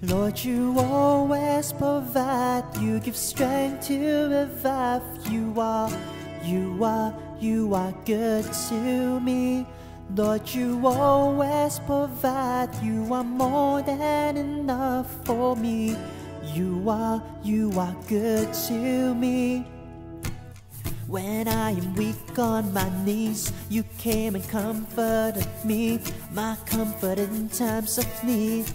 Lord, you always provide. You give strength to revive. You are, you are, you are good to me. Lord, you always provide. You are more than enough for me. You are, you are good to me. When I am weak on my knees, you came and comforted me, my comfort in times of need.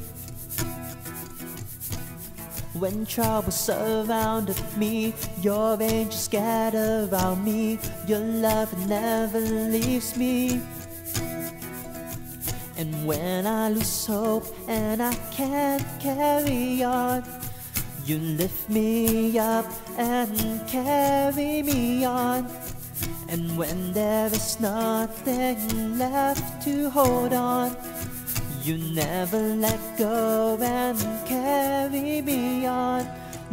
When trouble surrounded me, your angels scattered around me, your love never leaves me. And when I lose hope and I can't carry on, you lift me up and carry me on. And when there is nothing left to hold on, you never let go and carry.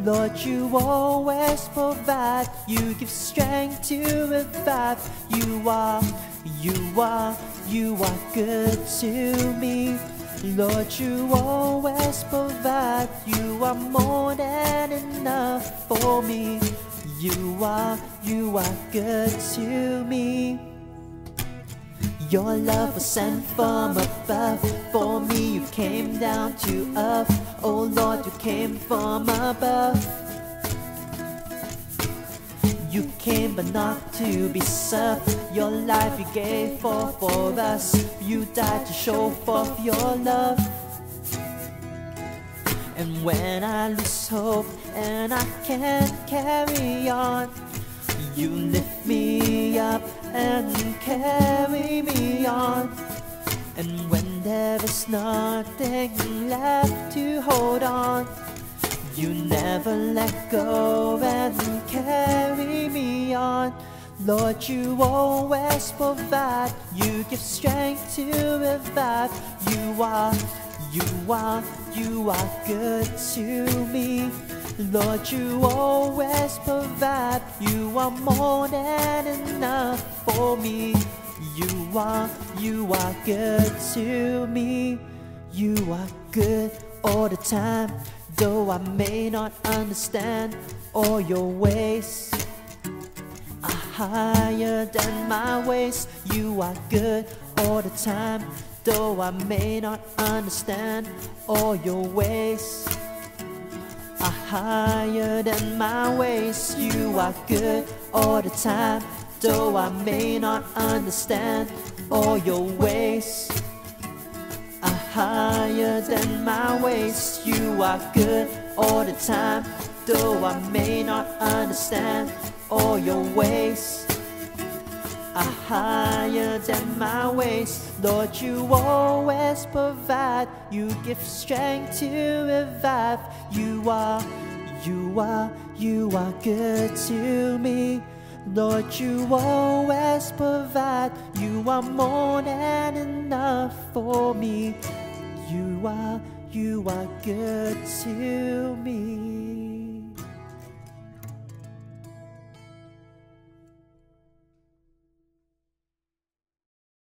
Lord, you always provide. You give strength to revive. You are, you are, you are good to me. Lord, you always provide. You are more than enough for me. You are, you are good to me. Your love was sent from above. For me, you came down to earth. Came from above. You came but not to be served. Your life you gave for, for us. You died to show forth your love. And when I lose hope and I can't carry on, you lift me up and carry me on. And when there is nothing left to hold on, you never let go and carry me on. Lord, you always provide. You give strength to revive. You are, you are, you are good to me. Lord, you always provide. You are more than enough for me. You are, you are good to me. You are good all the time. Though I may not understand all your ways are higher than my ways. You are good all the time. Though I may not understand all your ways higher than my ways. You are good all the time, though I may not understand all your ways. Are higher than my ways. You are good all the time, though I may not understand all your ways. Are higher than my ways. Lord, you always provide. You give strength to revive. You are, you are, you are good to me. Lord, you always provide. You are more than enough for me. You are, you are good to me.